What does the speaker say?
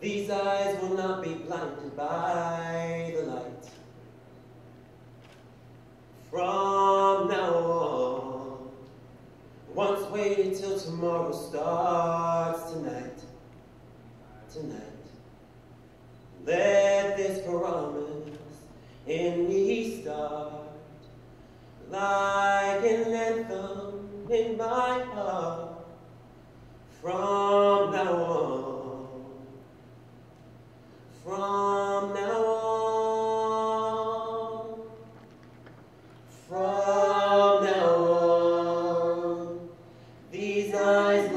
These eyes will not be blinded by the light. From now on, once waited till tomorrow starts tonight. Tonight. Let this promise in me start like an anthem in my heart. From now on, from now on, from now on, these eyes